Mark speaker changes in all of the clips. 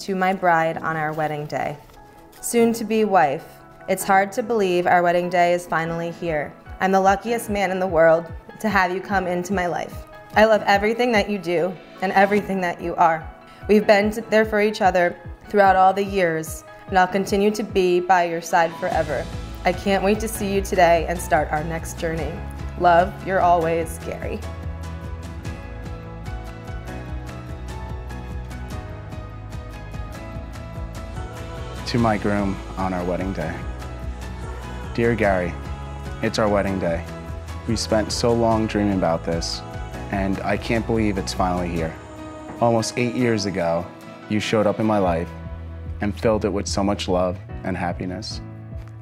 Speaker 1: to my bride on our wedding day. Soon to be wife, it's hard to believe our wedding day is finally here. I'm the luckiest man in the world to have you come into my life. I love everything that you do and everything that you are. We've been there for each other throughout all the years, and I'll continue to be by your side forever. I can't wait to see you today and start our next journey. Love, you're always Gary.
Speaker 2: To my groom on our wedding day. Dear Gary, it's our wedding day. We spent so long dreaming about this, and I can't believe it's finally here. Almost eight years ago, you showed up in my life and filled it with so much love and happiness.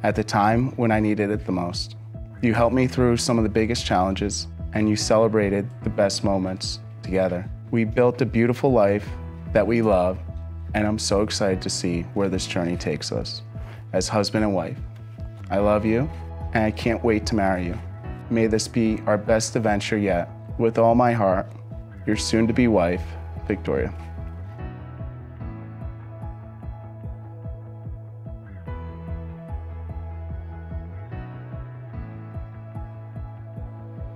Speaker 2: At the time when I needed it the most. You helped me through some of the biggest challenges, and you celebrated the best moments together. We built a beautiful life that we love, and I'm so excited to see where this journey takes us as husband and wife. I love you, and I can't wait to marry you. May this be our best adventure yet. With all my heart, your soon to be wife, Victoria.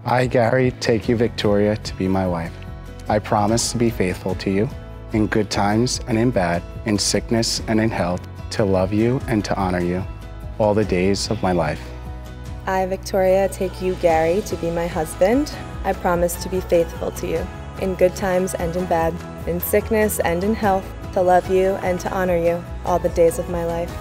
Speaker 2: I, Gary, take you, Victoria, to be my wife. I promise to be faithful to you in good times and in bad, in sickness and in health, to love you and to honor you all the days of my life.
Speaker 1: I, Victoria, take you, Gary, to be my husband. I promise to be faithful to you in good times and in bad, in sickness and in health, to love you and to honor you all the days of my life.